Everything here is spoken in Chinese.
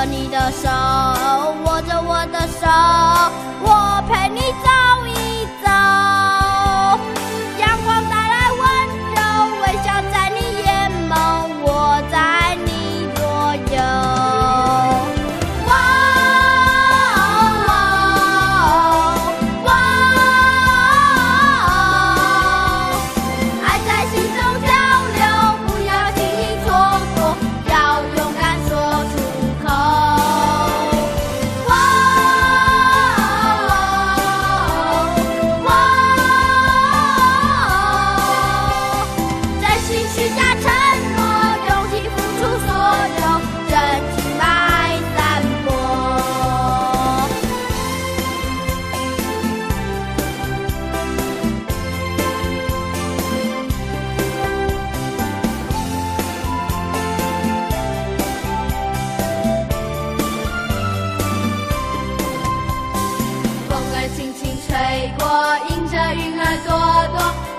握你的手，握着我的手，我陪你走。云儿朵朵